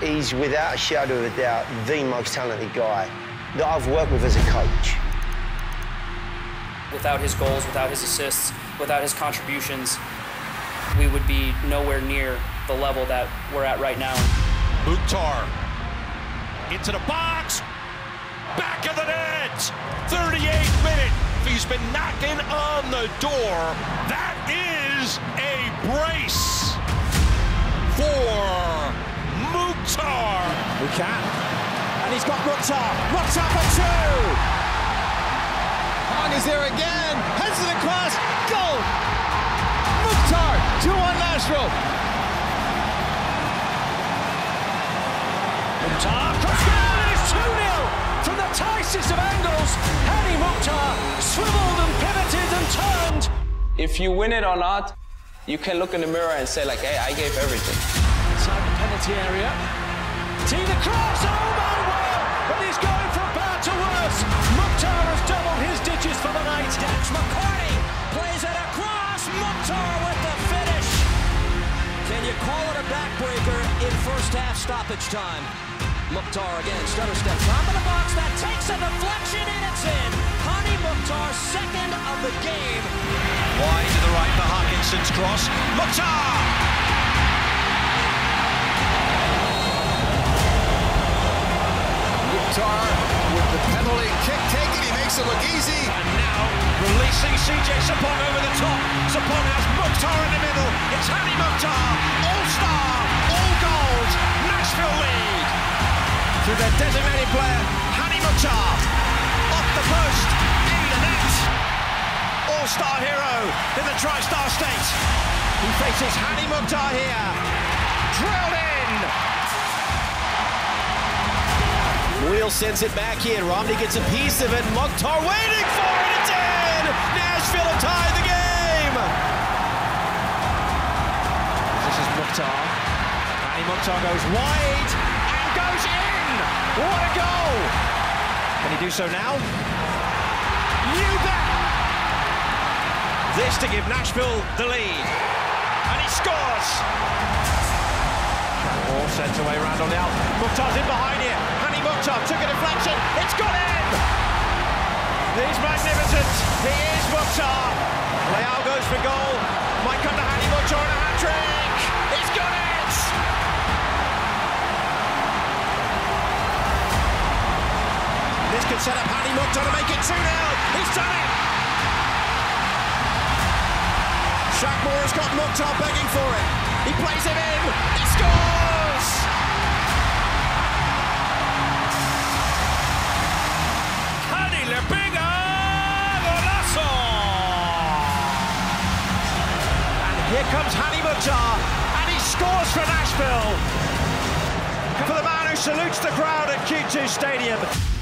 He's without a shadow of a doubt the most talented guy that I've worked with as a coach. Without his goals, without his assists, without his contributions, we would be nowhere near the level that we're at right now. Mukhtar into the box, back of the net, 38 minute. He's been knocking on the door. That is a brace for We can. And he's got Mukhtar. Mukhtar for two. Hong is there again. Heads it across. Goal. Mukhtar. 2-1 Nashville. Mukhtar cross goal and it's 2-0 from the tightest of angles. Hany Mukhtar swiveled and pivoted and turned. If you win it or not, you can look in the mirror and say like, hey, I gave everything. Inside the penalty area. T the cross, oh my word! But he's going from bad to worse. Mukhtar has doubled his digits for the night. Dax McCarty plays it across. Mukhtar with the finish. Can you call it a backbreaker in first half stoppage time? Mukhtar again, stutter step, top of the box, that takes a deflection and it's in. Hany Mukhtar, second of the game. Wide to the right for Haakenson's cross. Mukhtar kick taken. He makes it look easy. And now releasing CJ Sapong over the top. Sapong has Mukhtar in the middle. It's Hany Mukhtar. All-star. All goals. Nashville lead. Through their designated player, Hany Mukhtar. Off the post. In the net. All-star hero in the Tri-Star State. He faces Hany Mukhtar here. Drilled in. Sends it back in. Romney gets a piece of it. Mukhtar waiting for it. It's in! Nashville have tied the game! This is Mukhtar. Hany Mukhtar goes wide and goes in! What a goal! Can he do so now? You bet! This to give Nashville the lead. And he scores! All sent away round on the out. Mukhtar's in behind here. He's magnificent. He is Mukhtar. Leal goes for goal. Might come to Hany Mukhtar on a hat-trick. He's got it! This could set up Hany Mukhtar to make it 2-0. He's done it! Shaq Moore has got Mukhtar begging for it. He plays it in. Here comes Hany Mukhtar, and he scores for Nashville. For the man who salutes the crowd at Q2 Stadium.